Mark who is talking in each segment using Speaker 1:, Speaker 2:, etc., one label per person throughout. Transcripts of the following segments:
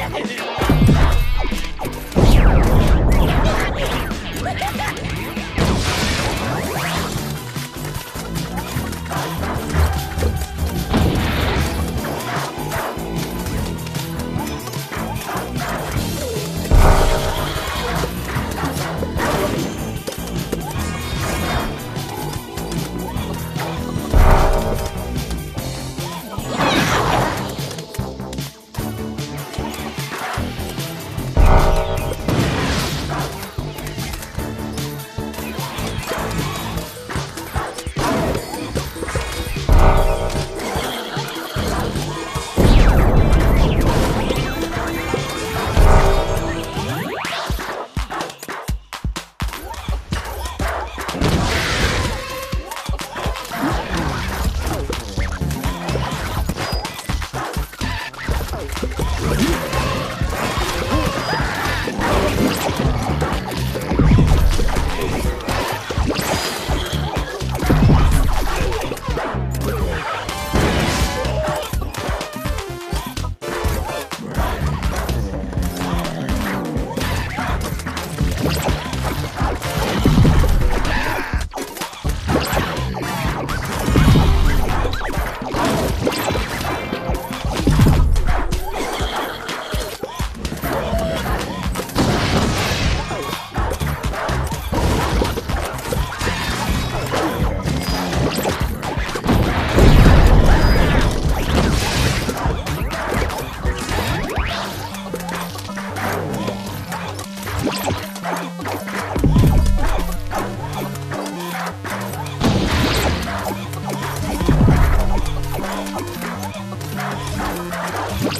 Speaker 1: Yeah. you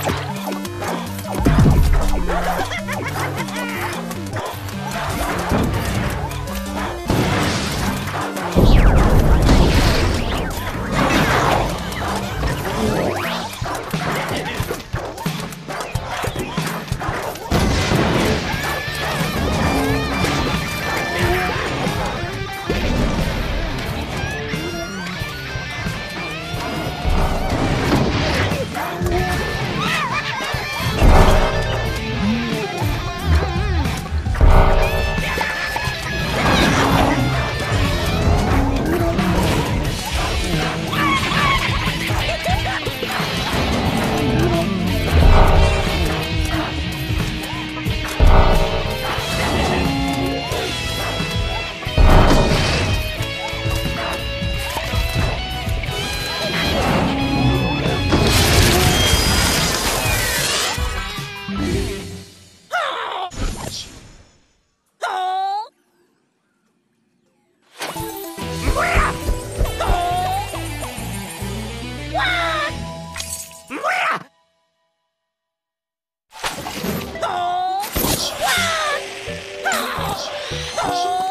Speaker 1: Bye. Oh!